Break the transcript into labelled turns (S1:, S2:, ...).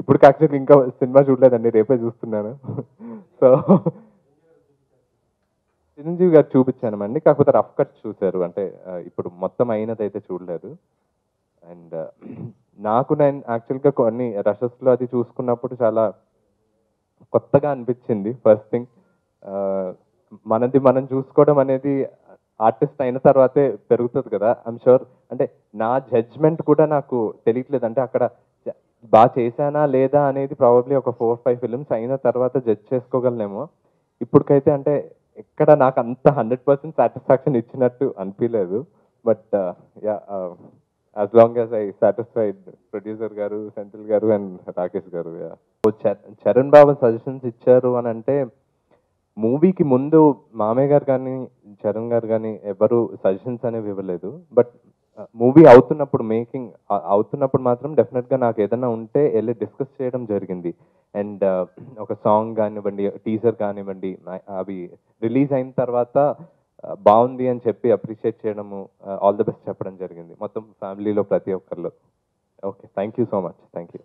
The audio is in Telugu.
S1: ఇప్పుడు కాకపోతే ఇంకా సినిమా చూడలేదండి రేపే చూస్తున్నాను. సో చిరంజీవి గారు చూపించానండి కాకపోతే రఫ్ కట్ చూశారు. అంటే ఇప్పుడు మొత్తం అయినదైతే చూడలేదు. అండ్ నాకు నేను యాక్చువల్గా కొన్ని రషస్లో అది చూసుకున్నప్పుడు చాలా కొత్తగా అనిపించింది. ఫస్ట్ థింగ్ మనది మనం చూసుకోవడం అనేది ఆర్టిస్ట్ అయిన తర్వాతే పెరుగుతుంది కదా. ఐమ్ షూర్ అంటే నా జడ్జ్మెంట్ కూడా నాకు తెలియట్లేదు. అంటే అక్కడ బాగా చేశానా లేదా అనేది ప్రాబబ్లీ ఒక ఫోర్ ఫైవ్ ఫిల్మ్స్ అయిన తర్వాత జడ్జ్ చేసుకోగలనేమో. ఇప్పటికైతే అంటే ఎక్కడ నాకు అంత హండ్రెడ్ పర్సెంట్ సాటిస్ఫాక్షన్ ఇచ్చినట్టు అనిపించలేదు but ya as long as I satisfied producer గారు సెంట్రల్ గారు అండ్ రాకేష్ గారు చరణ్ బాబు సజెషన్స్ ఇచ్చారు అని అంటే మూవీకి ముందు మామయ్య గారు కానీ చరణ్ గారు కానీ ఎవరు సజెషన్స్ అనేవి ఇవ్వలేదు. బట్ మూవీ అవుతున్నప్పుడు మేకింగ్ అవుతున్నప్పుడు మాత్రం డెఫినెట్గా నాకు ఏదైనా ఉంటే వెళ్ళి డిస్కస్ చేయడం జరిగింది. అండ్ ఒక సాంగ్ కానివ్వండి టీజర్ కానివ్వండి అవి రిలీజ్ అయిన తర్వాత బాగుంది అని చెప్పి అప్రిషియేట్ చేయడము ఆల్ ద బెస్ట్ చెప్పడం జరిగింది. మొత్తం ఫ్యామిలీలో ప్రతి ఒక్కరిలో. Okay thank you so much. Thank you